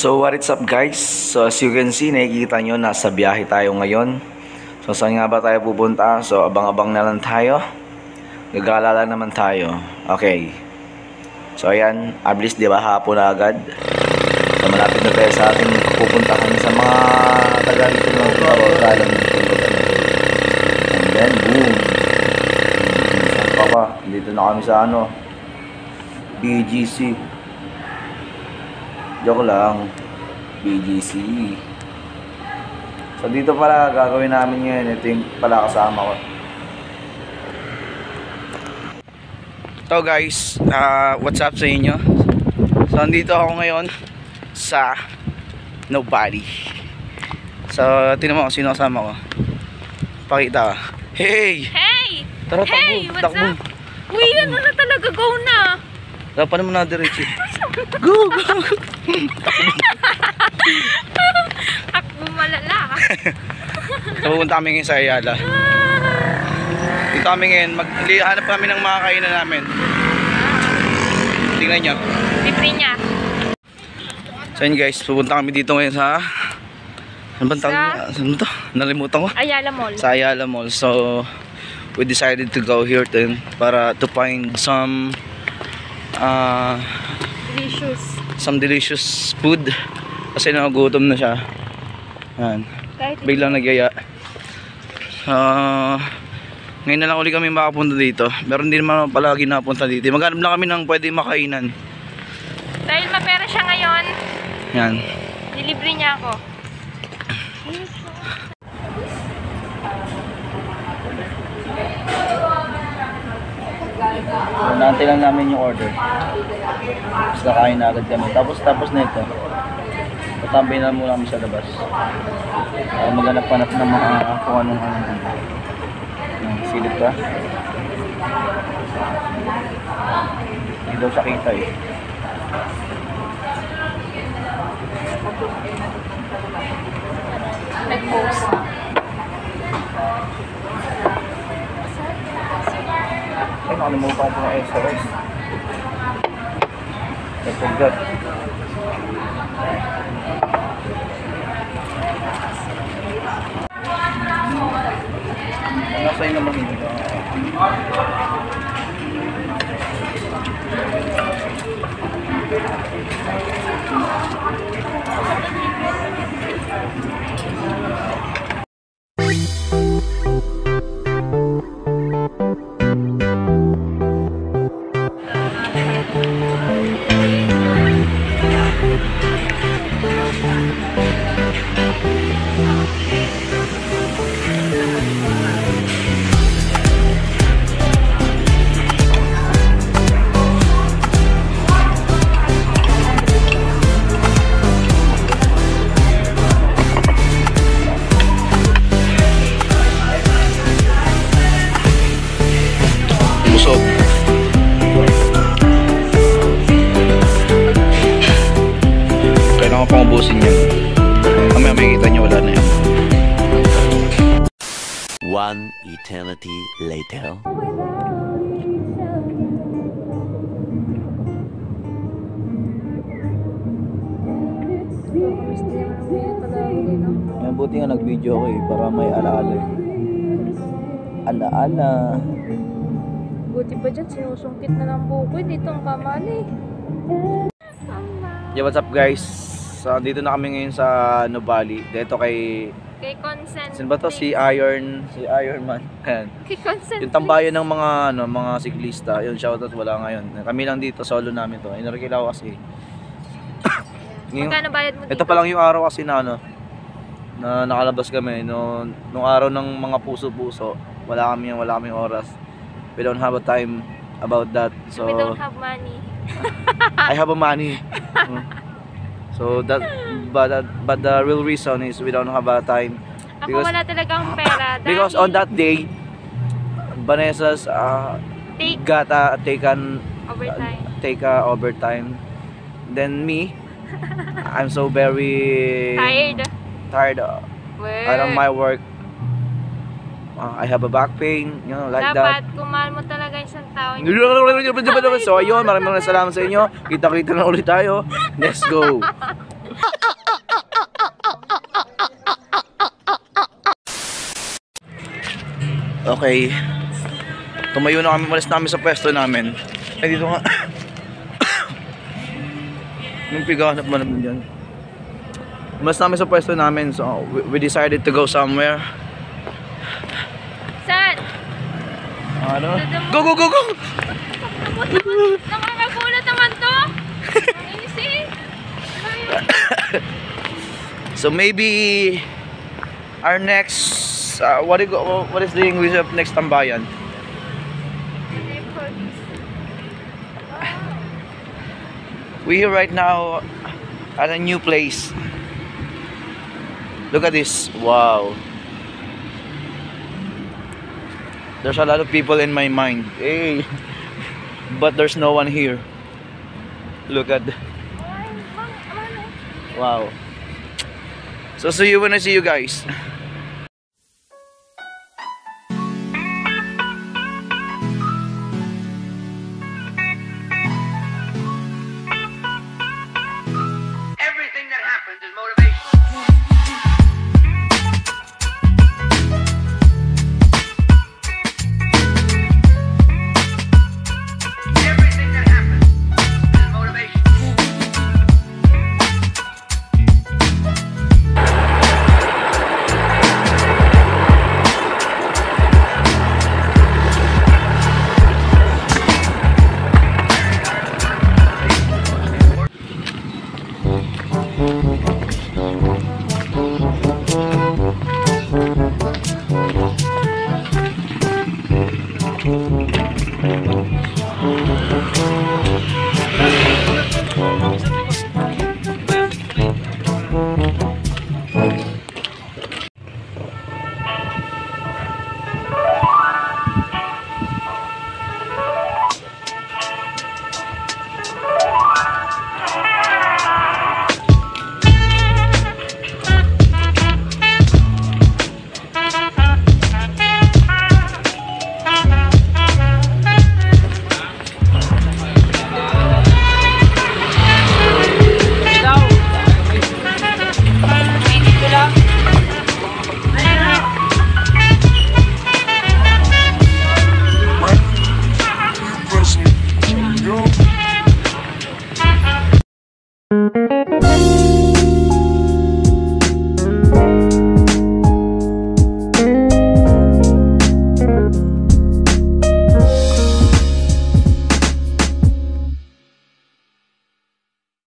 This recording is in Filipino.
So what is up guys? So as you can see, nakikita nyo nasa biyahe tayo ngayon. So saan nga ba tayo pupunta? So abang-abang na lang tayo. Gagala naman tayo. Okay. So ayan, ablis di ba hapon na agad. So malapit na tayo sa ating pupuntahan sa mga taga dito na alam And then boom. Saan pa ba? Dito na kami sa ano? BGC. Joke lang. BGC. So dito pala gagawin namin ngayon. Ito yung pala kasama ko. So guys, uh, what's up sa inyo? So andito ako ngayon sa Nobody. So tinan mo kung sino kasama ko. Pakita ka. Hey! Hey! Tara, takbo, hey, what's takbo. up? Uy, ano na talaga, go na! Dapat naman na diretso. Go, go, go. Ako malala. So, pupunta kami ngayon sa Ayala. Dito kami ngayon, maghanap kami ng mga kainan namin. Tingnan nyo. Libre niya. So yun guys, pupunta kami dito ngayon sa... Ano ba tawag? Sa- Saan to? Nalimutan ko. Ayala Mall. Sa Ayala Mall. So, we decided to go here then para to find some uh, Delicious. some delicious food. Kasi nagugutom na siya. Yan. Biglang nagyaya. Ah, ngayon na lang uli kami makapunta dito. Pero hindi naman palagi napunta dito. Maghanap lang kami ng pwede makainan. Dahil mapera siya ngayon, Yan. nilibre niya ako. So, naantay lang namin yung order. Tapos nakain na agad kami. Tapos tapos na ito. Tatambay na muna kami sa labas. Para maghanap-hanap ng mga kung anong ano silip ka. Hindi daw siya kita eh. Ay, nakalimutan ko ng SOS. I forgot. Nasa iyo naman ito. Eternity later. Yan, buti nga nag-video ako eh, para may alaala eh. Alaala. Buti pa dyan, sinusungkit na ng buko. Dito ang kamali. Yeah, what's up guys? So, dito na kami ngayon sa Nubali. Dito kay... Kay consent. Sino ba to? Si Iron. Si Iron Man. Ayan. Kay consent. Yung tambayan ng mga ano, mga siklista. Yun, shoutout wala ngayon. Kami lang dito, solo namin to. Inarkilaw kasi. Magkano bayad mo dito? Ito pa lang yung araw kasi na ano, na nakalabas kami. No, nung araw ng mga puso-puso, wala kami wala kaming oras. We don't have a time about that. So, We don't have money. I have a money. So that but that, but the real reason is we don't have a time Ako Because- wala talagang pera. Dahil because on that day Vanessa's uh, Take got a taken overtime. take a overtime. Then me, I'm so very Tired. tired uh, Work. out of my work uh, I have a back pain, you know, like Dapat, that. Dapat, kumahal mo talaga isang tao. so, ayun, maraming maraming salamat sa inyo. Kita-kita na ulit tayo. Let's go! Okay. Tumayo na kami, malis namin sa pwesto namin. Eh, dito nga. Nung pigahanap naman dyan. Umalis namin sa pwesto namin, so we decided to go somewhere. Ano? Go, go, go, go! Nakakagulat naman to. So maybe our next uh, what, do you go, what is the English of next tambayan? We here right now at a new place. Look at this. Wow. There's a lot of people in my mind. Hey. But there's no one here. Look at Wow. So see you when I see you guys.